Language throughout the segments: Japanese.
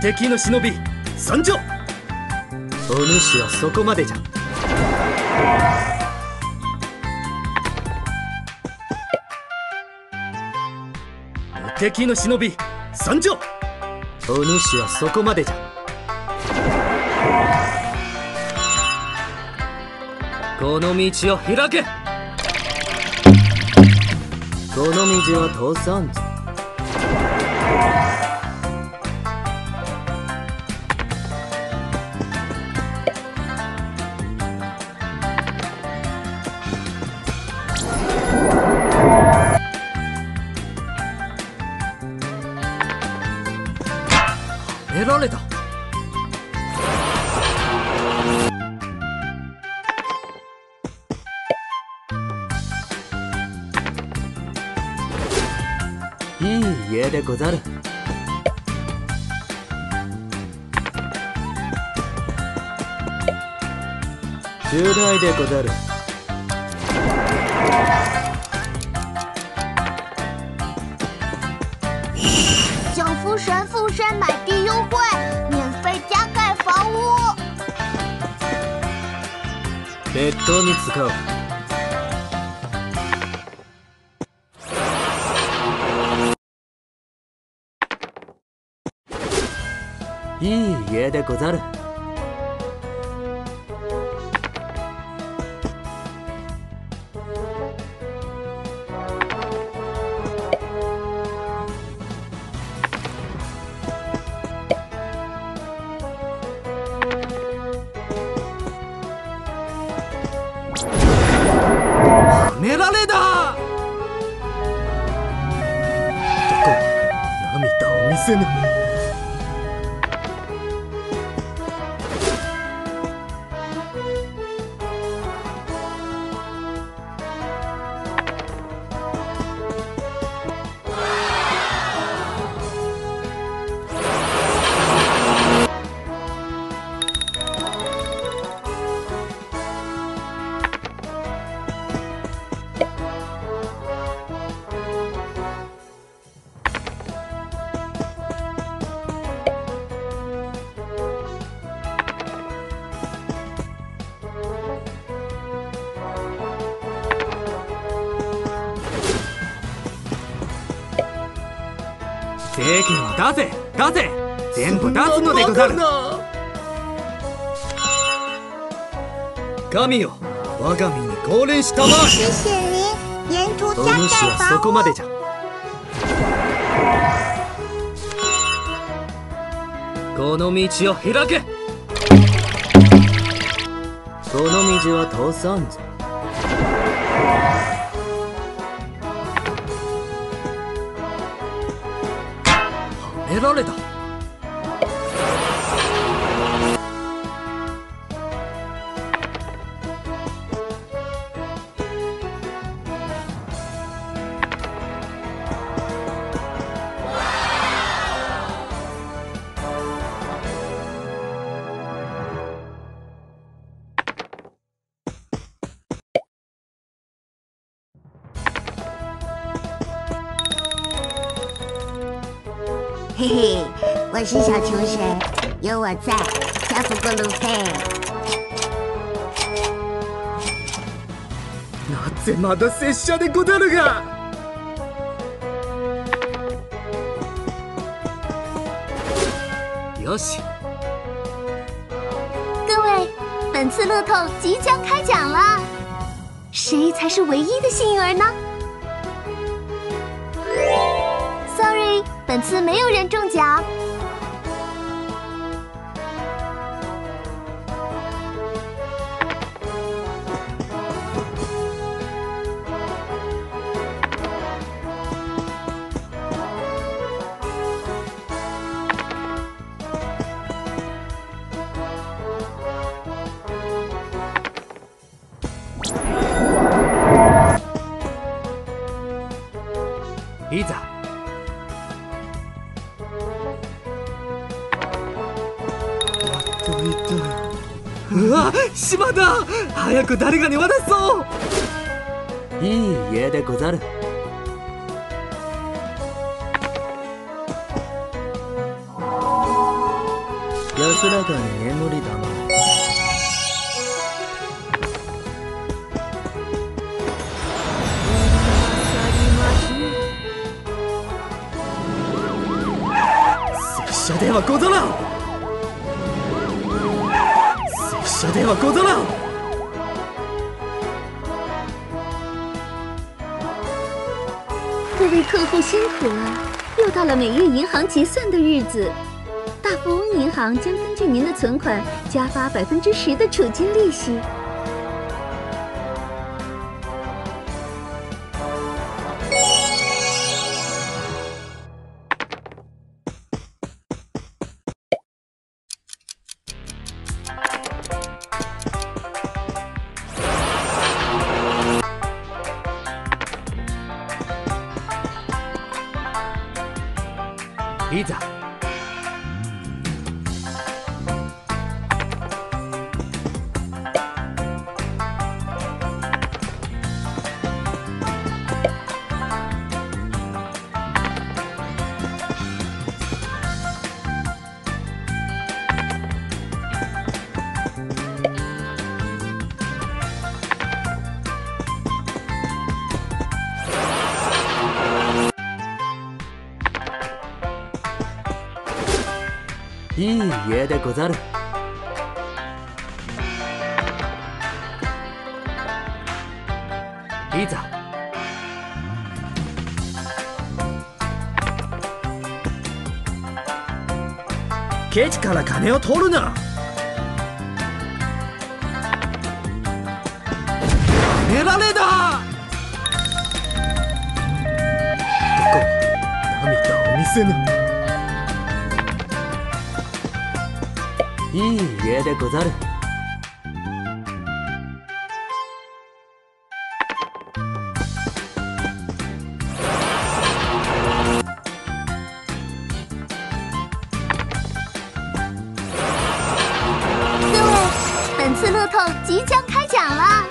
敵の忍び参上。お主はそこまでじゃ。敵の忍び参上。お主はそこまでじゃ。この道を開け。この道は通さんぞ。いでござる。重大でござる。享福神附身买地优惠，免费加盖房屋。列島に使おうい家でござる。められだ！どこ涙を見せぬ。政権を出せ出せ全部出すのでござる。神よ我が身に降臨したまわ谢谢您，沿途お主は。そこまでじゃ。この道を開け。この道は通さんぞ。られた。是小穷神，有我在，家不过路费。なぜまだ拙者でござるがよし各位，本次乐透即将开奖了，谁才是唯一的幸运儿呢？Sorry，本次没有人中奖。 島だ。早く誰かに渡そう。いい家でござる。安らかに眠りだま拙者ではござらん拙者ではござらん各位客户辛苦了，又到了每月银行结算的日子。大富翁银行将根据您的存款加发百分之十的储金利息。 いい家でござる。いざ。ケチから金を取るな。やめられだ。どこ。涙を見せぬ。いい家でござる各位，本次乐透即将开奖了，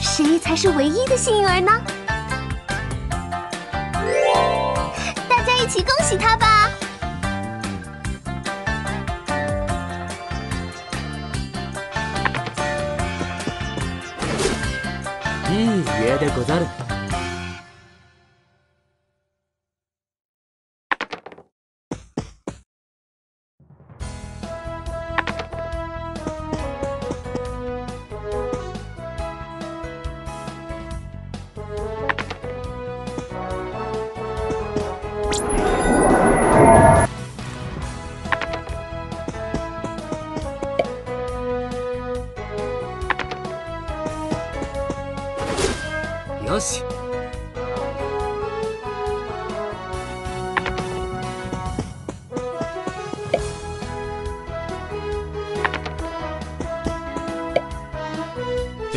谁才是唯一的幸运儿呢？大家一起恭喜他吧！ いい家でござる。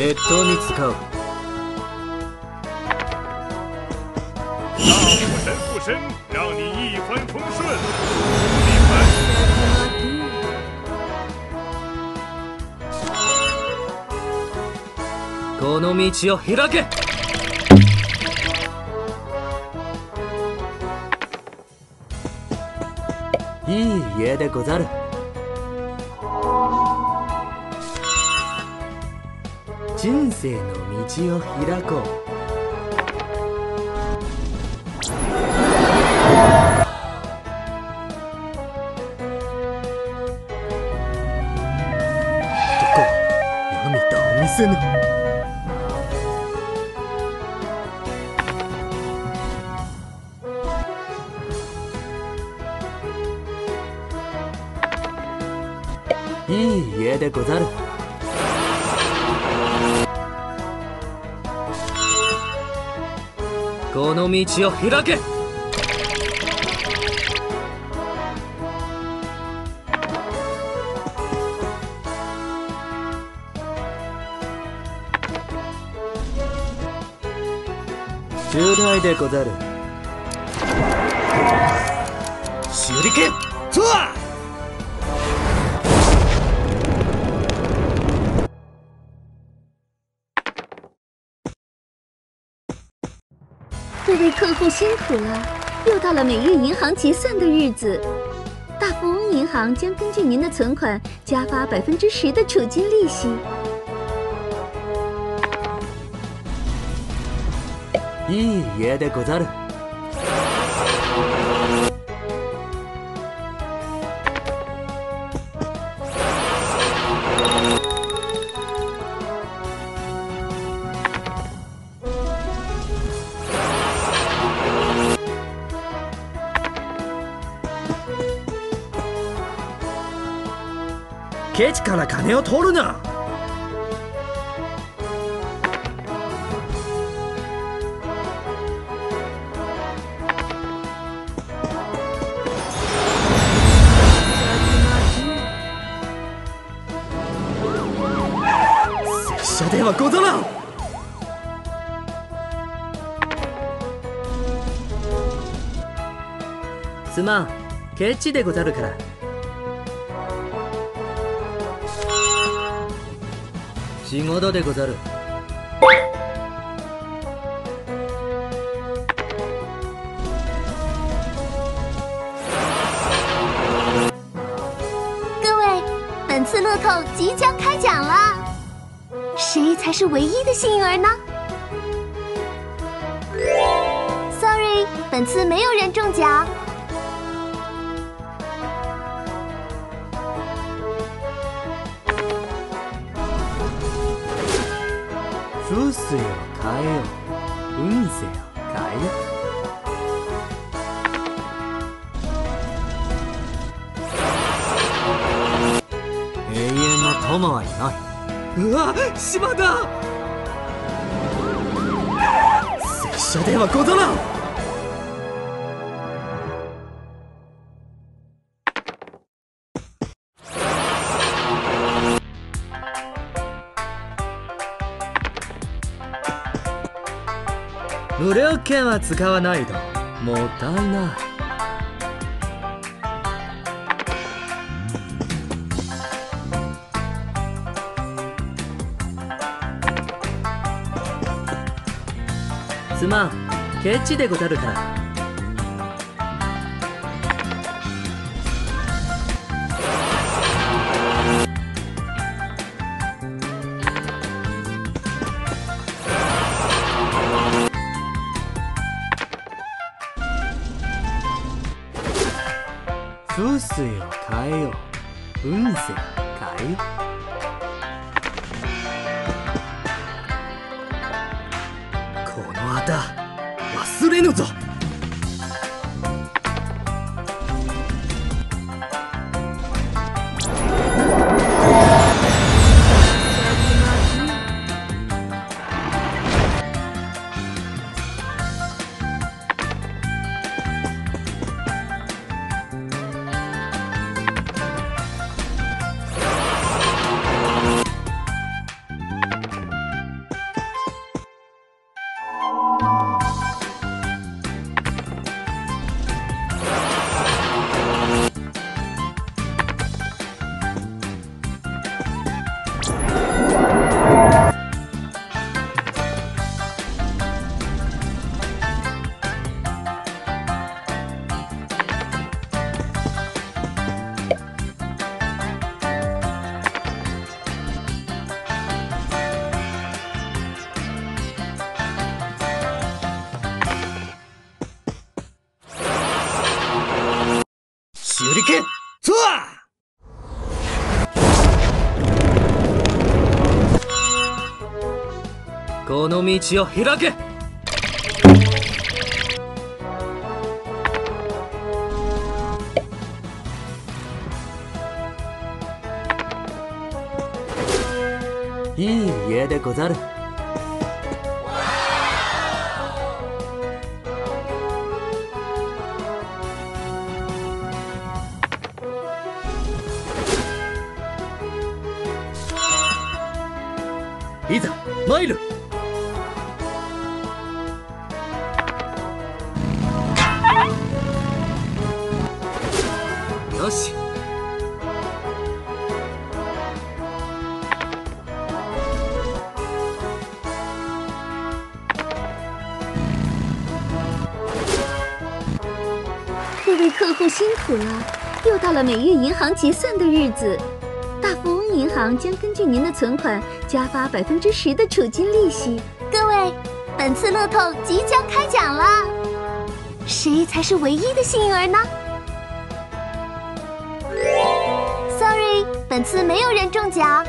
鉄塔に使う，この道を開け。いい家でござる。人生の道を開こう。どこ涙を見せぬ。道を開け。重大でござる。手裏剣。とは户辛苦了，又到了每月银行结算的日子。大富翁银 银行将根据您的存款加发百分之十的储金利息。いい家でござる ケチから金を取るな。拙者ではござらん。すまん。ケチでござるから。仕事でござる各位，本次乐透即将开奖啦！谁才是唯一的幸运儿呢？Sorry，本次没有人中奖。 勢を変えよう。運勢を変えよ永遠の友はいない。うわ島だ拙者ではござらん。無料券は使わないと。もったいない。すまん。ケチでござるから。風水を変えよう。運勢を変えよう。このあた忘れぬぞ。手裏剣とわこの道を開け。いい家でござるいざ参るよし各位客户辛苦了， 又到了每月银行结算的日子，大富翁银 行将根据您的存款加发百分之十的储金利息。各位，本次乐透即将开奖了，谁才是唯一的幸运儿呢？Sorry，本次没有人中奖。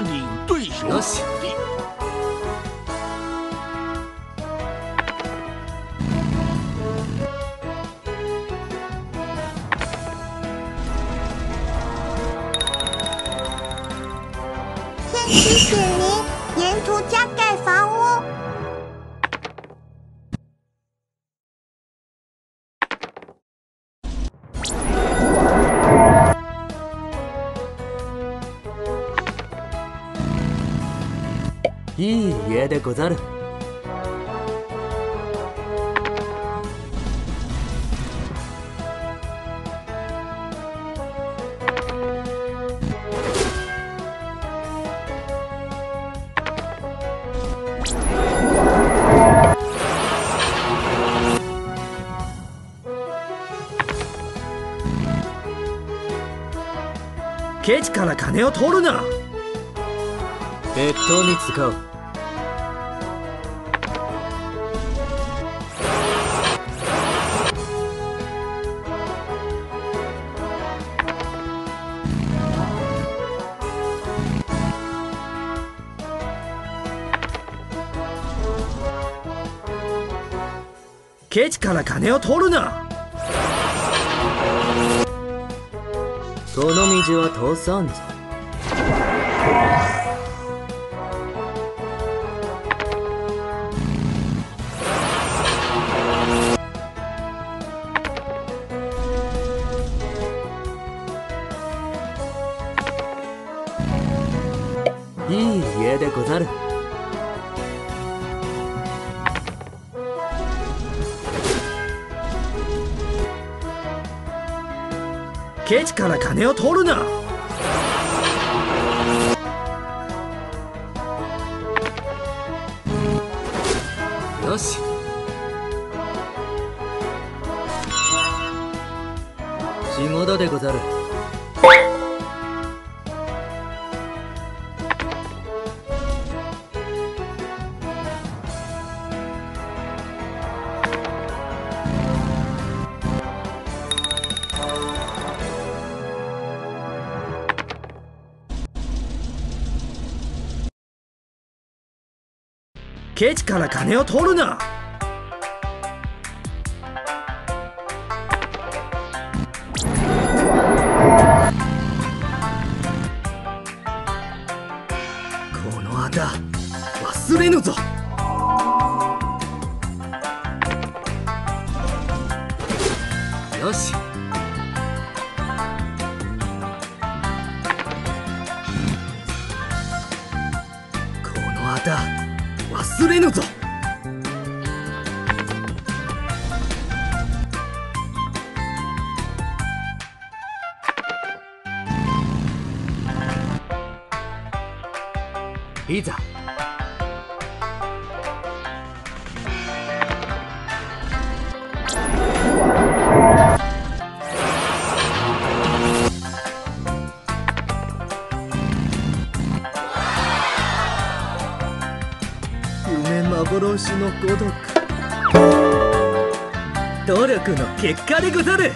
占领对手。いい家でござる。ケチから金を取るな。越冬に使う。ケチから金を取るな。その道は通さんぞ。ケチから金を取るな。よし。仕事でござる。ケチから金を取るな。このあた忘れぬぞ。いざ夢幻のごとく努力の結果でござる。